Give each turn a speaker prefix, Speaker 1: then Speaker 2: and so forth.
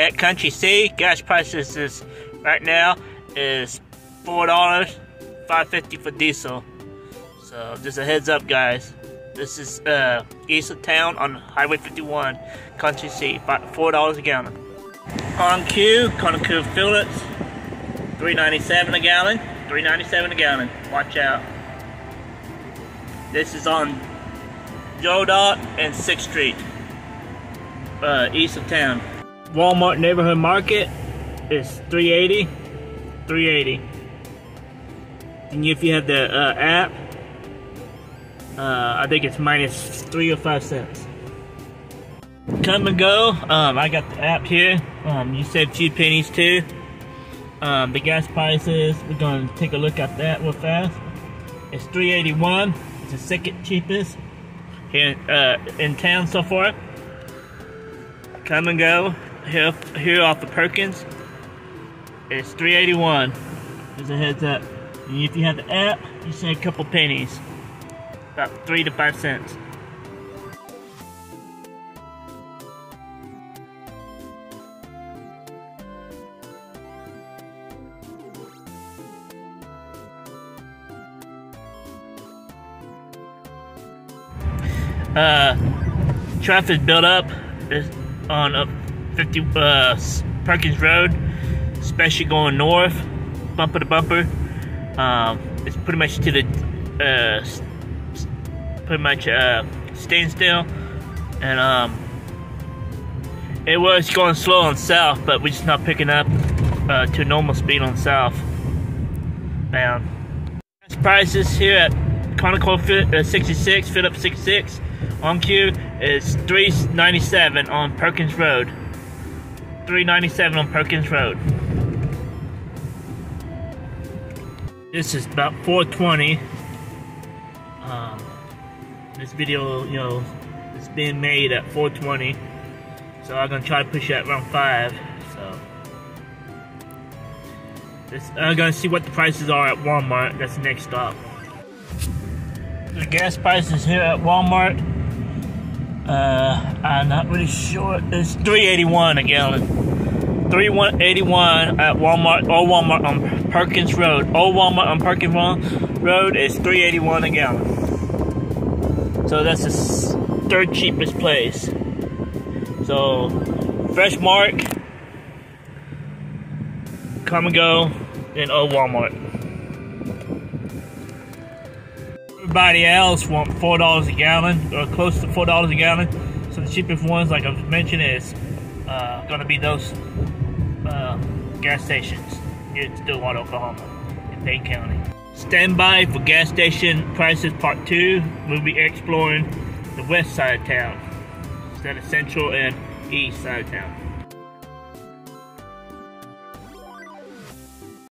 Speaker 1: at Country C. Gas prices is right now is four dollars, five fifty for diesel. So just a heads up, guys. This is uh, east of town on Highway 51, Country C, four dollars a gallon. OnCue, Conoco Phillips, 397 a gallon, 397 a gallon. Watch out. This is on Joe Dot and 6th Street, uh, east of town. Walmart Neighborhood Market is 380, 380. And if you have the uh, app, uh, I think it's minus three or five cents. Come and go. Um, I got the app here. Um, you save two pennies too. Um, the gas prices, we're going to take a look at that real fast. It's 381. It's the second cheapest here uh, in town so far. Come and go. Here, here off the Perkins. It's 381. As a heads up. And if you have the app, you save a couple pennies. About three to five cents. Uh, traffic built up on uh, 50 uh, Perkins Road, especially going north, bumper to bumper. Um, it's pretty much to the uh, pretty much uh, standstill, and um, it was going slow on south, but we're just not picking up uh, to normal speed on south bound. Prices here at Conoco uh, 66, Fit Up 66 OnCue is 397 on Perkins Road. 397 on Perkins Road. This is about 420. Um, this video, you know, is being made at 420. So I'm gonna try to push it around five. So this, I'm gonna see what the prices are at Walmart. That's the next stop. The gas prices here at Walmart uh, I'm not really sure. It's 381 a gallon. 381 at Walmart. Old Walmart on Perkins Road. Old Walmart on Perkins Road is 381 a gallon. So that's the third cheapest place. So Fresh Mark, Come and Go, and Old Walmart. Everybody else want four dollars a gallon or close to four dollars a gallon. So the cheapest ones, like I've mentioned, is uh, going to be those uh, gas stations here in Stillwater, Oklahoma, in Payne County. Stand by for gas station prices part two. We'll be exploring the west side of town instead of central and east side of town.